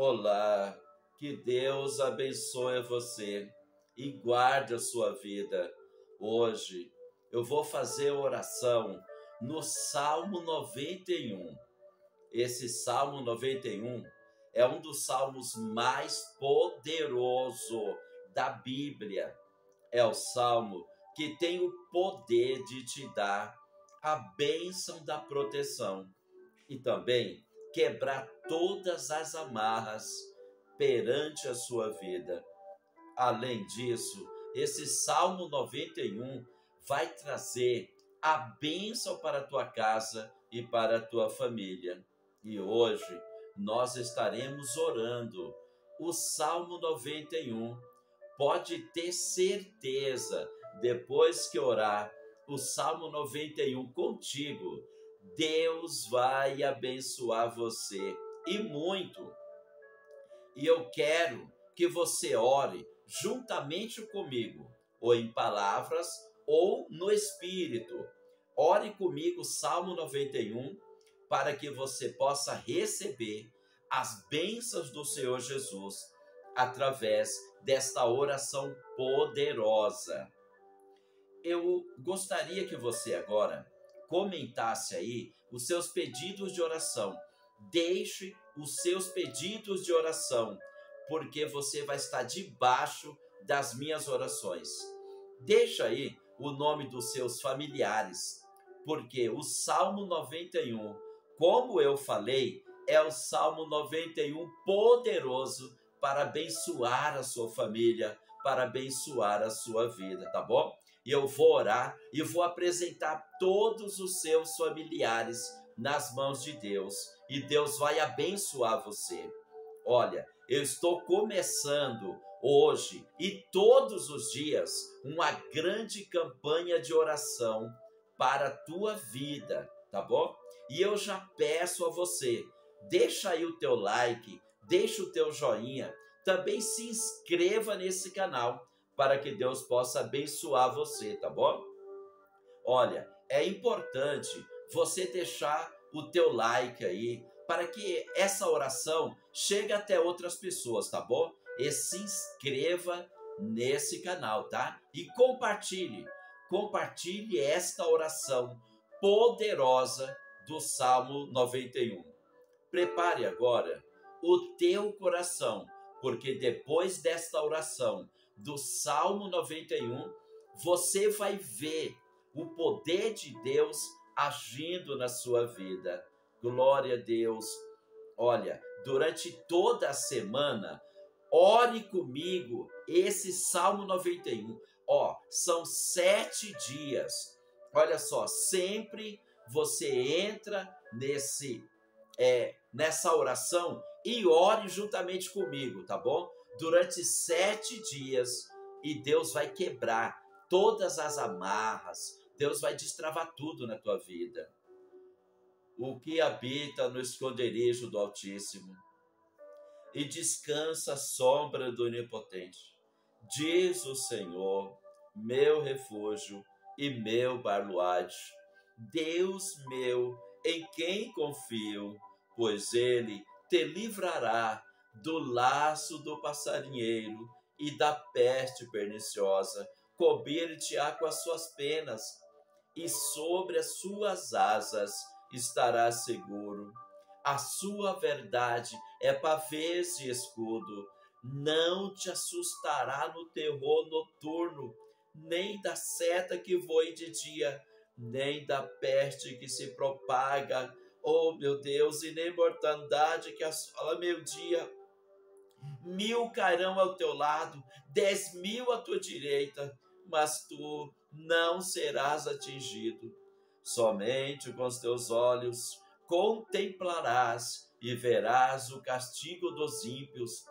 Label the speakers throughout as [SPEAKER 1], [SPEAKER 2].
[SPEAKER 1] Olá, que Deus abençoe você e guarde a sua vida. Hoje eu vou fazer oração no Salmo 91. Esse Salmo 91 é um dos salmos mais poderoso da Bíblia. É o salmo que tem o poder de te dar a bênção da proteção e também quebrar todas as amarras perante a sua vida. Além disso, esse Salmo 91 vai trazer a bênção para a tua casa e para a tua família. E hoje nós estaremos orando o Salmo 91. Pode ter certeza, depois que orar o Salmo 91 contigo, Deus vai abençoar você e muito. E eu quero que você ore juntamente comigo, ou em palavras, ou no espírito. Ore comigo Salmo 91 para que você possa receber as bênçãos do Senhor Jesus através desta oração poderosa. Eu gostaria que você agora comentasse aí os seus pedidos de oração. Deixe os seus pedidos de oração, porque você vai estar debaixo das minhas orações. Deixa aí o nome dos seus familiares, porque o Salmo 91, como eu falei, é o Salmo 91 poderoso para abençoar a sua família, para abençoar a sua vida, tá bom? E eu vou orar e vou apresentar todos os seus familiares nas mãos de Deus e Deus vai abençoar você. Olha, eu estou começando hoje e todos os dias uma grande campanha de oração para a tua vida, tá bom? E eu já peço a você, deixa aí o teu like, deixa o teu joinha, também se inscreva nesse canal para que Deus possa abençoar você, tá bom? Olha, é importante você deixar o teu like aí para que essa oração chegue até outras pessoas, tá bom? E se inscreva nesse canal, tá? E compartilhe, compartilhe esta oração poderosa do Salmo 91. Prepare agora o teu coração, porque depois desta oração do Salmo 91, você vai ver o poder de Deus agindo na sua vida. Glória a Deus. Olha, durante toda a semana, ore comigo esse Salmo 91. Ó, são sete dias. Olha só, sempre você entra nesse é, nessa oração e ore juntamente comigo, tá bom? Durante sete dias e Deus vai quebrar todas as amarras, Deus vai destravar tudo na tua vida. O que habita no esconderijo do Altíssimo. E descansa à sombra do Onipotente, diz o Senhor, meu refúgio e meu baluarte, Deus meu, em quem confio, pois ele te livrará do laço do passarinheiro e da peste perniciosa, cobrir-te-á com as suas penas, e sobre as suas asas estarás seguro. A sua verdade é pavês e escudo, não te assustará no terror noturno, nem da seta que voe de dia, nem da peste que se propaga, oh meu Deus, e nem mortandade que assola meu dia mil cairão ao teu lado, dez mil à tua direita, mas tu não serás atingido. Somente com os teus olhos contemplarás e verás o castigo dos ímpios,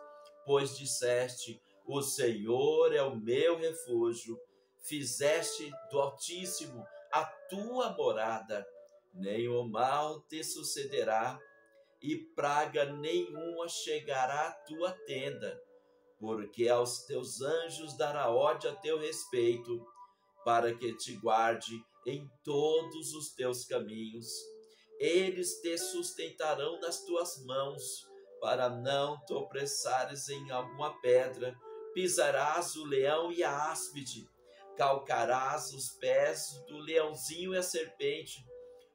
[SPEAKER 1] pois disseste: O Senhor é o meu refúgio, fizeste do Altíssimo a tua morada, nem o mal te sucederá e praga nenhuma chegará à tua tenda, porque aos teus anjos dará ordem a teu respeito, para que te guarde em todos os teus caminhos. Eles te sustentarão nas tuas mãos, para não tropeçares em alguma pedra, pisarás o leão e a áspide, calcarás os pés do leãozinho e a serpente,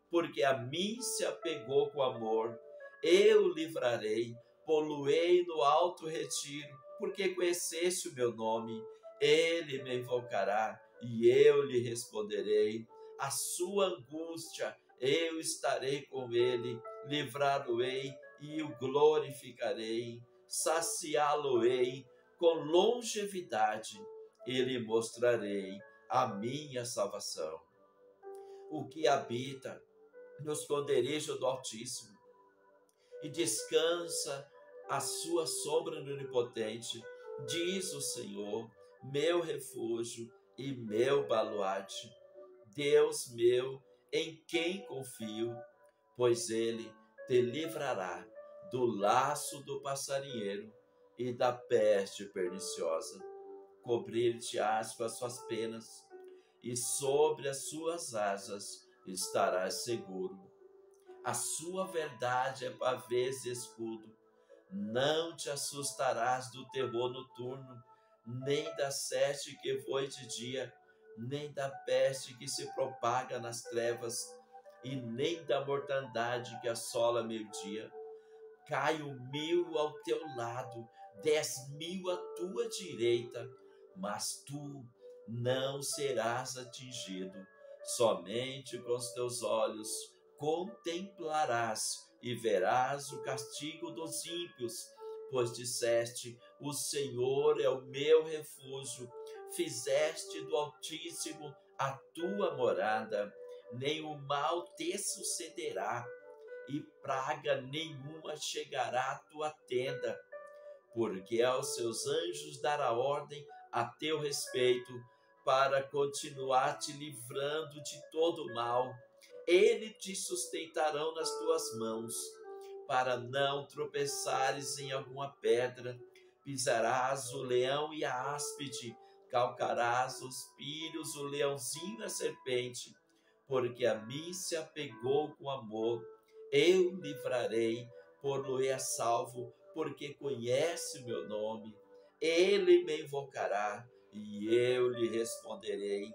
[SPEAKER 1] porque a mim se apegou com amor. Eu livrarei, poluei no alto retiro, porque conheceste o meu nome. Ele me invocará e eu lhe responderei. A sua angústia, eu estarei com ele, livrá-lo-ei e o glorificarei, saciá-lo-ei com longevidade e lhe mostrarei a minha salvação. O que habita no esconderijo do Altíssimo e descansa a sua sombra no Onipotente, diz o Senhor, meu refúgio e meu baluarte, Deus meu, em quem confio, pois ele te livrará do laço do passarinheiro e da peste perniciosa. Cobrir-te-ás com as suas penas, e sobre as suas asas estarás seguro. A sua verdade é pavês e escudo. Não te assustarás do terror noturno, nem da sete que voe de dia, nem da peste que se propaga nas trevas, e nem da mortandade que assola meio-dia. Caio mil ao teu lado, dez mil à tua direita, mas tu não serás atingido. Somente com os teus olhos contemplarás e verás o castigo dos ímpios, pois disseste: O Senhor é o meu refúgio, fizeste do Altíssimo a tua morada, o mal te sucederá, e praga nenhuma chegará à tua tenda, porque aos seus anjos dará ordem a teu respeito, para continuar te livrando de todo mal. Ele te sustentarão nas tuas mãos, para não tropeçares em alguma pedra. Pisarás o leão e a áspide, calcarás os pilhos, o leãozinho e a serpente, porque a mim se apegou com amor. Eu livrarei, por-lo-ei a salvo, porque conhece o meu nome. Ele me invocará e eu lhe responderei.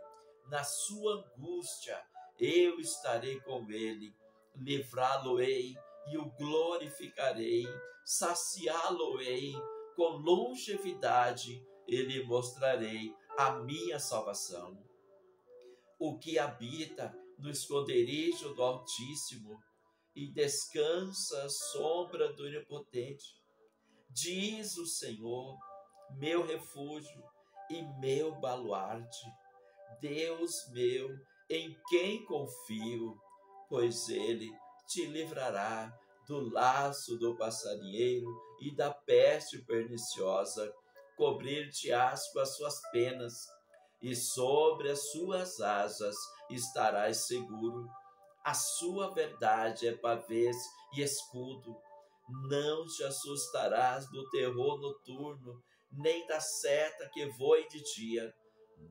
[SPEAKER 1] Na sua angústia eu estarei com ele, livrá-lo-ei e o glorificarei, saciá-lo-ei. Com longevidade e lhe mostrarei a minha salvação. O que habita no esconderijo do Altíssimo e descansa à sombra do Onipotente, diz o Senhor, meu refúgio e meu baluarte, Deus meu, em quem confio, pois ele te livrará do laço do passarinheiro e da peste perniciosa, cobrir-te-ás com as suas penas, e sobre as suas asas estarás seguro. A sua verdade é pavês e escudo. Não te assustarás do terror noturno, nem da seta que voe de dia,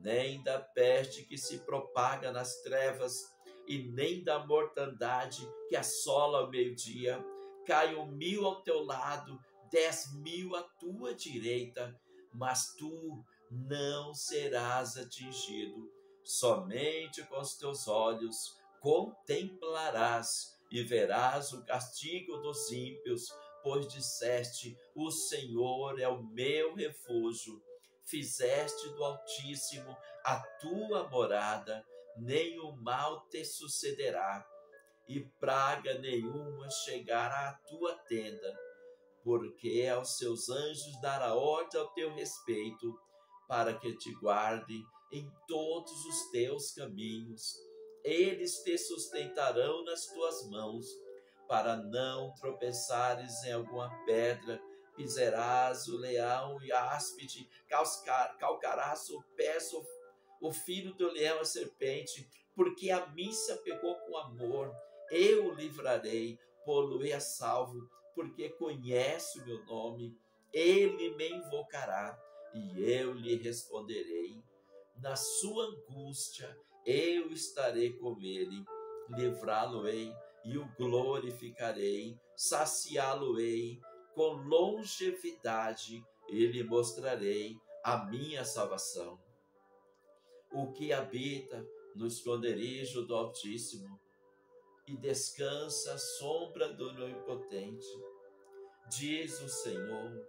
[SPEAKER 1] nem da peste que se propaga nas trevas, e nem da mortandade que assola ao meio-dia. Caiam mil ao teu lado, dez mil à tua direita, mas tu não serás atingido. Somente com os teus olhos contemplarás e verás o castigo dos ímpios pois disseste: O Senhor é o meu refúgio. Fizeste do Altíssimo a tua morada, nem o mal te sucederá, e praga nenhuma chegará à tua tenda, porque aos seus anjos dará ordem ao teu respeito, para que te guardem em todos os teus caminhos. Eles te sustentarão nas tuas mãos para não tropeçares em alguma pedra, pisarás o leão e áspide, calcarás o pé, o filho do leão a serpente, porque a mim se apegou com amor, eu o livrarei, poluei a salvo, porque conhece o meu nome, ele me invocará e eu lhe responderei. Na sua angústia eu estarei com ele, livrá-lo-ei e o glorificarei, saciá-lo-ei com longevidade e lhe mostrarei a minha salvação. O que habita no esconderijo do Altíssimo e descansa à sombra do Onipotente, diz o Senhor,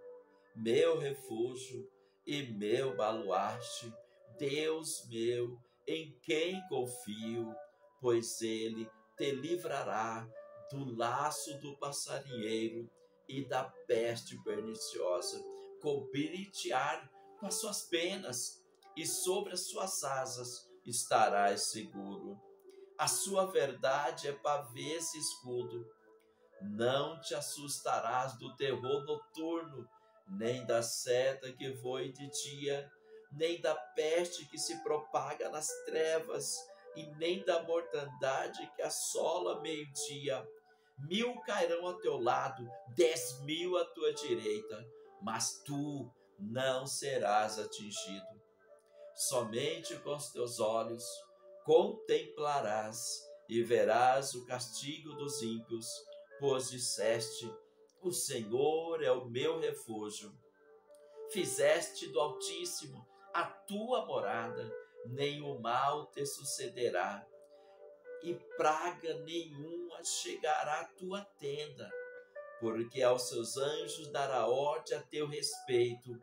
[SPEAKER 1] meu refúgio e meu baluarte, Deus meu, em quem confio, pois ele te livrará do laço do passarinheiro e da peste perniciosa, cobrir-te-ar com as suas penas, e sobre as suas asas estarás seguro. A sua verdade é pavês e escudo. Não te assustarás do terror noturno, nem da seta que voe de dia, nem da peste que se propaga nas trevas, e nem da mortandade que assola meio-dia. Mil cairão ao teu lado, dez mil à tua direita, mas tu não serás atingido. Somente com os teus olhos contemplarás e verás o castigo dos ímpios, pois disseste: O Senhor é o meu refúgio. Fizeste do Altíssimo a tua morada, nenhum mal te sucederá, e praga nenhuma chegará à tua tenda, porque aos seus anjos dará ordem a teu respeito,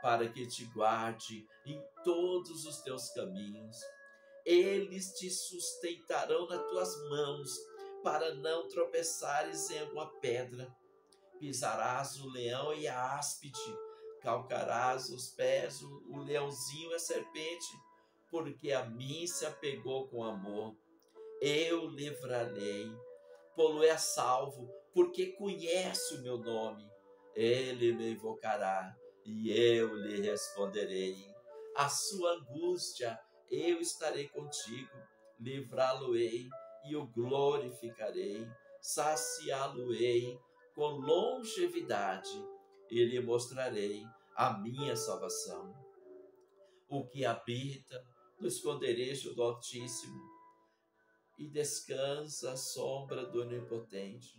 [SPEAKER 1] para que te guarde em todos os teus caminhos. Eles te sustentarão nas tuas mãos, para não tropeçares em alguma pedra. Pisarás o leão e a áspide, calcarás os pés o, o leãozinho e a serpente, porque a mim se apegou com amor. Eu livrarei, pô-lo é salvo, porque conhece o meu nome. Ele me invocará e eu lhe responderei. A sua angústia eu estarei contigo, livrá-lo-ei e o glorificarei, saciá-lo-ei com longevidade e lhe mostrarei a minha salvação. O que habita no esconderijo do Altíssimo e descansa à sombra do Onipotente.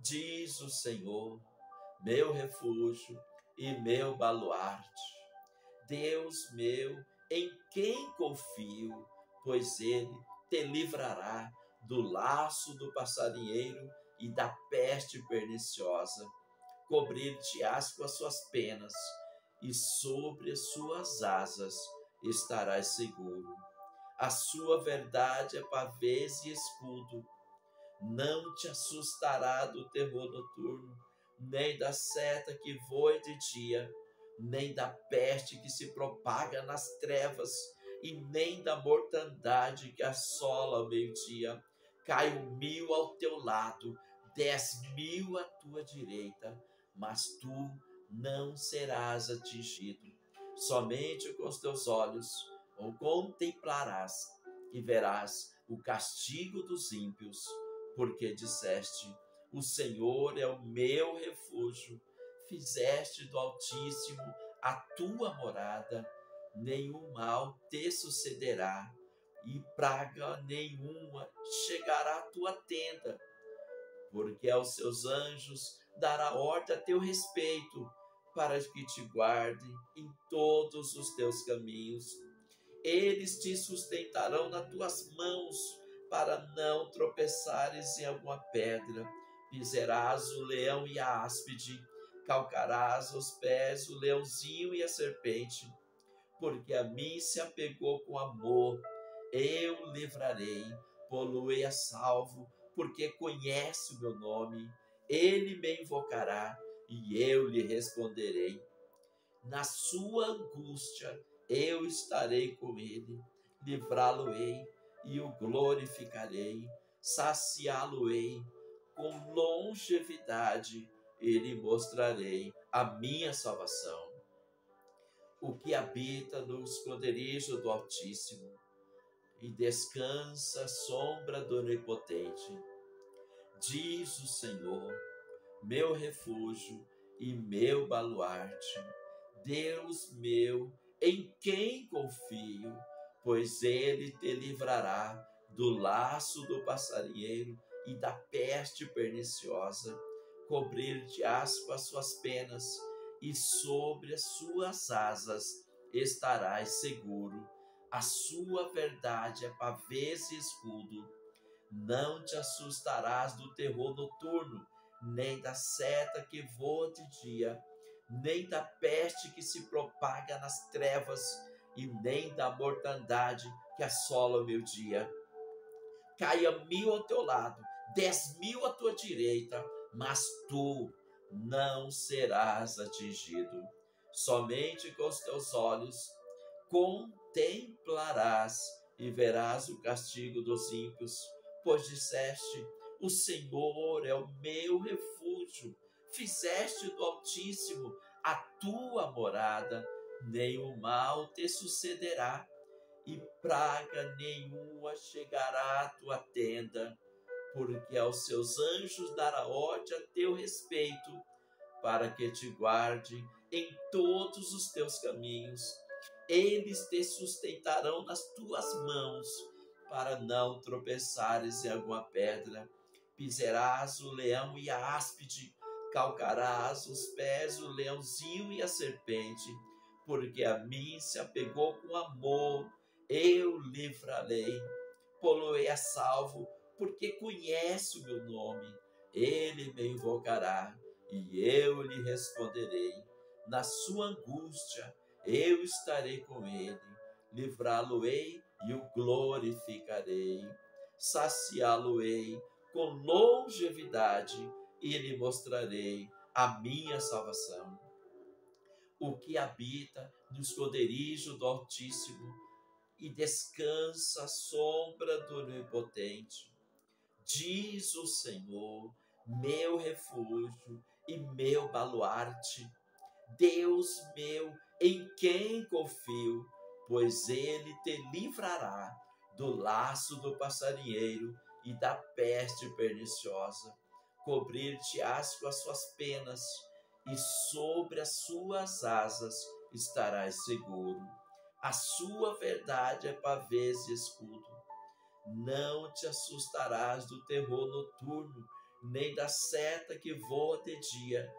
[SPEAKER 1] Diz o Senhor, meu refúgio e meu baluarte, Deus meu, em quem confio, pois ele te livrará do laço do passarinheiro e da peste perniciosa cobrir-te-ás com as suas penas, e sobre as suas asas estarás seguro. A sua verdade é pavês e escudo. Não te assustará do terror noturno, nem da seta que voa de dia, nem da peste que se propaga nas trevas, e nem da mortandade que assola ao meio-dia. Cai o mil ao teu lado, dez mil à tua direita, mas tu não serás atingido. Somente com os teus olhos o contemplarás e verás o castigo dos ímpios, porque disseste: O Senhor é o meu refúgio. Fizeste do Altíssimo a tua morada, nenhum mal te sucederá, e praga nenhuma chegará à tua tenda, porque aos seus anjos dará ordem a teu respeito, para que te guardem em todos os teus caminhos. Eles te sustentarão nas tuas mãos, para não tropeçares em alguma pedra. Pisarás o leão e a áspide, calcarás os pés o leãozinho e a serpente, porque a mim se apegou com amor. Eu livrarei, poluei a salvo, porque conhece o meu nome ele me invocará e eu lhe responderei. Na sua angústia eu estarei com ele, livrá-lo-ei e o glorificarei, saciá-lo-ei. Com longevidade e lhe mostrarei a minha salvação. O que habita no esconderijo do Altíssimo e descansa à sombra do Onipotente. Diz o Senhor, meu refúgio e meu baluarte, Deus meu, em quem confio, pois ele te livrará do laço do passarinheiro e da peste perniciosa, cobrir-te-ás as suas penas, e sobre as suas asas estarás seguro. A sua verdade é pavês e escudo. Não te assustarás do terror noturno, nem da seta que voa de dia, nem da peste que se propaga nas trevas, e nem da mortandade que assola o meu dia. Caia mil ao teu lado, dez mil à tua direita, mas tu não serás atingido. Somente com os teus olhos contemplarás e verás o castigo dos ímpios, pois disseste: O Senhor é o meu refúgio. Fizeste do Altíssimo a tua morada, nem o mal te sucederá, e praga nenhuma chegará à tua tenda, porque aos seus anjos dará ordem a teu respeito, para que te guarde em todos os teus caminhos. Eles te sustentarão nas tuas mãos, para não tropeçares em alguma pedra. Pisarás o leão e a áspide, calcarás os pés o leãozinho e a serpente, porque a mim se apegou com amor, eu livrarei. Poloei a salvo, porque conhece o meu nome. Ele me invocará e eu lhe responderei. Na sua angústia, eu estarei com ele, livrá-lo-ei e o glorificarei, saciá-lo-ei com longevidade e lhe mostrarei a minha salvação. O que habita no esconderijo do Altíssimo e descansa à sombra do Onipotente, diz o Senhor, meu refúgio e meu baluarte, Deus meu em quem confio, pois ele te livrará do laço do passarinheiro e da peste perniciosa cobrir-te-ás com as suas penas, e sobre as suas asas estarás seguro. A sua verdade é pavês e escudo. Não te assustarás do terror noturno, nem da seta que voa de dia,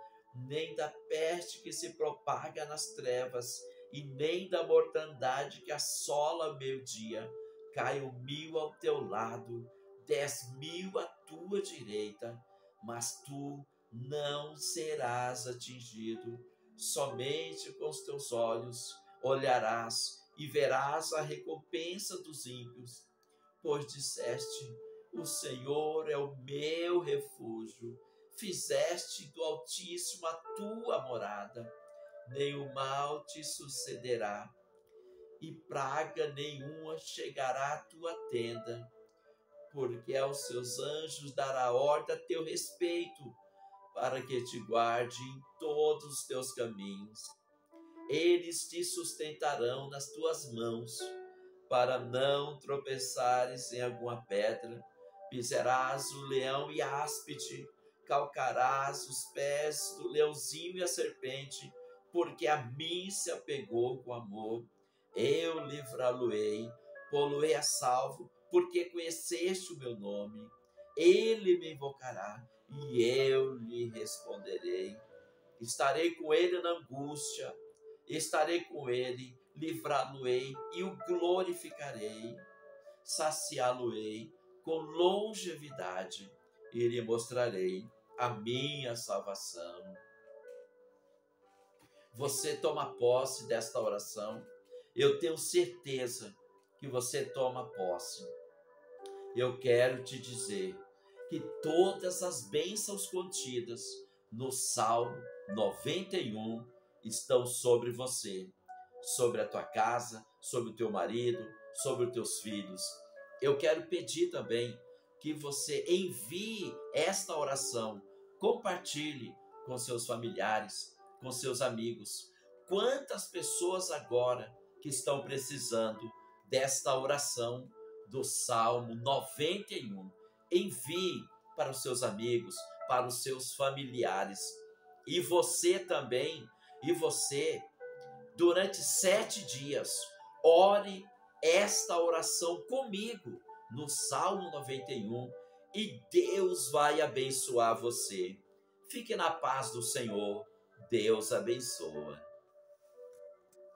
[SPEAKER 1] nem da peste que se propaga nas trevas, e nem da mortandade que assola o meu dia. Caiam mil ao teu lado, dez mil à tua direita, mas tu não serás atingido. Somente com os teus olhos olharás e verás a recompensa dos ímpios, pois disseste: O Senhor é o meu refúgio. Fizeste do Altíssimo a tua morada, o mal te sucederá, e praga nenhuma chegará à tua tenda porque aos seus anjos dará ordem a teu respeito, para que te guarde em todos os teus caminhos. Eles te sustentarão nas tuas mãos, para não tropeçares em alguma pedra. Pisarás o leão e a áspide, calcarás os pés do leãozinho e a serpente, porque a mim se apegou com amor. Eu livrá-lo-ei, pô-lo-ei a salvo, porque conheceste o meu nome. Ele me invocará e eu lhe responderei. Estarei com ele na angústia, estarei com ele, livrá-lo-ei e o glorificarei, saciá-lo-ei com longevidade e lhe mostrarei a minha salvação. Você toma posse desta oração, eu tenho certeza que você toma posse eu quero te dizer que todas as bênçãos contidas no Salmo 91 estão sobre você, sobre a tua casa, sobre o teu marido, sobre os teus filhos. Eu quero pedir também que você envie esta oração, compartilhe com seus familiares, com seus amigos. Quantas pessoas agora que estão precisando desta oração do Salmo 91. Envie para os seus amigos, para os seus familiares. E você também, e você, durante sete dias, ore esta oração comigo no Salmo 91 e Deus vai abençoar você. Fique na paz do Senhor. Deus abençoa.